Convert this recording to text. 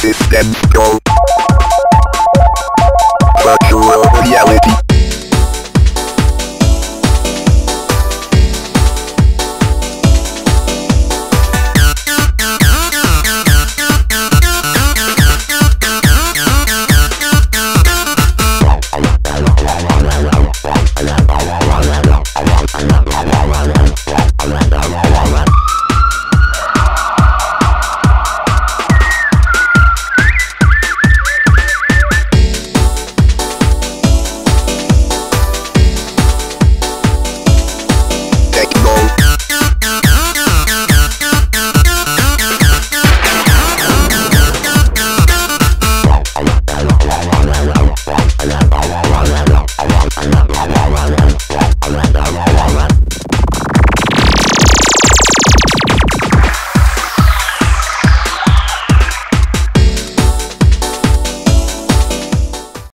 Systems go. Virtual reality.